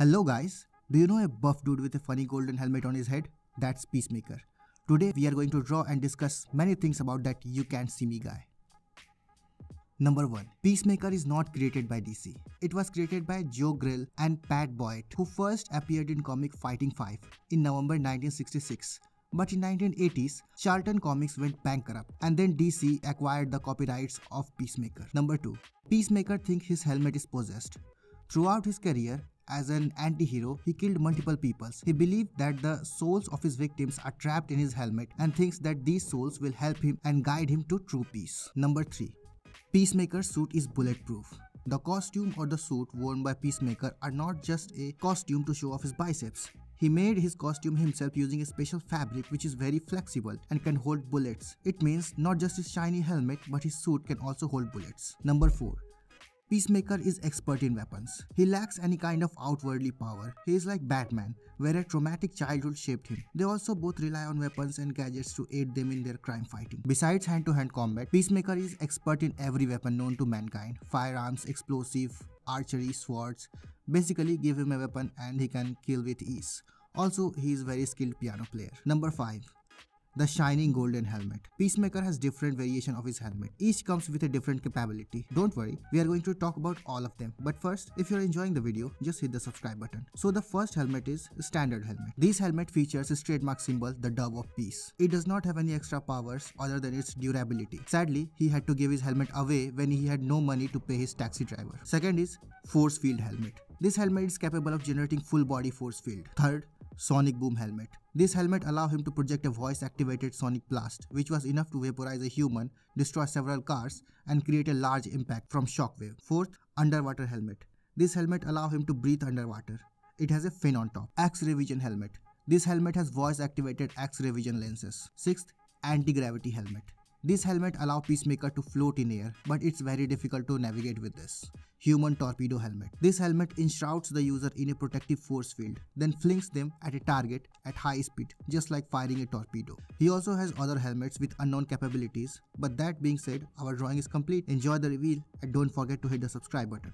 Hello guys, do you know a buff dude with a funny golden helmet on his head? That's Peacemaker. Today we are going to draw and discuss many things about that you can't see me guy. Number 1. Peacemaker is not created by DC. It was created by Joe Gill and Pat Boyette who first appeared in comic Fighting 5 in November 1966 but in 1980s, Charlton Comics went bankrupt and then DC acquired the copyrights of Peacemaker. Number 2. Peacemaker thinks his helmet is possessed. Throughout his career, as an anti-hero, he killed multiple people. He believed that the souls of his victims are trapped in his helmet and thinks that these souls will help him and guide him to true peace. Number 3. Peacemaker's suit is bulletproof. The costume or the suit worn by Peacemaker are not just a costume to show off his biceps. He made his costume himself using a special fabric which is very flexible and can hold bullets. It means not just his shiny helmet but his suit can also hold bullets. Number 4. Peacemaker is expert in weapons. He lacks any kind of outwardly power. He is like Batman, where a traumatic childhood shaped him. They also both rely on weapons and gadgets to aid them in their crime fighting. Besides hand-to-hand -hand combat, Peacemaker is expert in every weapon known to mankind. Firearms, explosive, archery, swords. Basically give him a weapon and he can kill with ease. Also, he is very skilled piano player. Number 5 the shining golden helmet. Peacemaker has different variation of his helmet. Each comes with a different capability. Don't worry, we are going to talk about all of them. But first, if you're enjoying the video, just hit the subscribe button. So the first helmet is standard helmet. This helmet features his trademark symbol, the dove of peace. It does not have any extra powers other than its durability. Sadly, he had to give his helmet away when he had no money to pay his taxi driver. Second is force field helmet. This helmet is capable of generating full body force field. Third, sonic boom helmet. This helmet allowed him to project a voice-activated sonic blast, which was enough to vaporize a human, destroy several cars, and create a large impact from shockwave. Fourth, underwater helmet. This helmet allowed him to breathe underwater. It has a fin on top. X-ray vision helmet. This helmet has voice-activated X-ray vision lenses. Sixth, anti-gravity helmet. This helmet allows Peacemaker to float in air, but it's very difficult to navigate with this. Human Torpedo Helmet. This helmet enshrouds the user in a protective force field, then flings them at a target at high speed, just like firing a torpedo. He also has other helmets with unknown capabilities, but that being said, our drawing is complete. Enjoy the reveal and don't forget to hit the subscribe button.